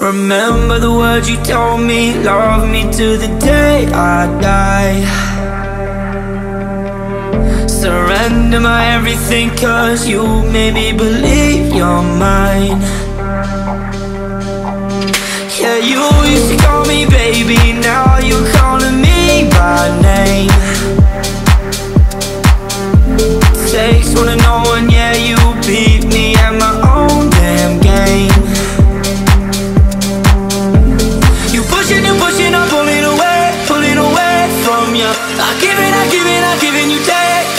Remember the words you told me Love me to the day I die. Surrender my everything Cause you made me believe you're mine. Yeah, you used to call me baby Now you're calling me by name. Takes one to know one, yeah, you beat giving, I'm giving you that.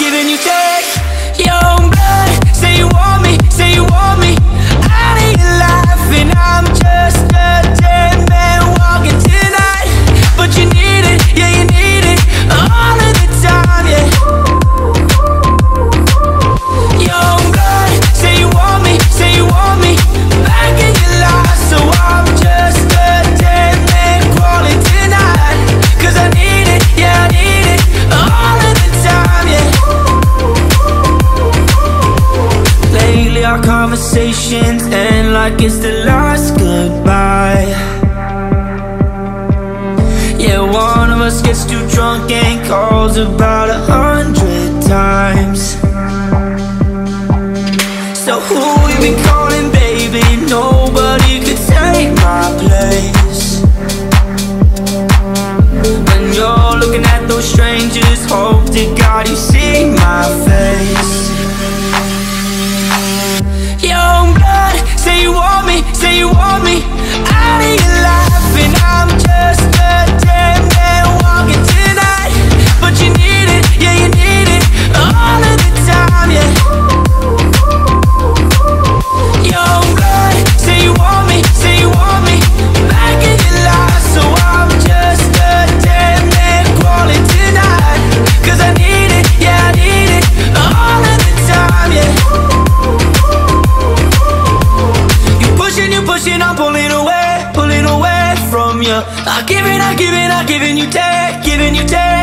conversations end like it's the last goodbye. Yeah, one of us gets too drunk and calls about a hundred times. So who we been calling, baby? Nobody could take my place. When you're looking at those strangers, hope to God you see my face. I'm giving, I'm giving, I'm giving you take, giving you take.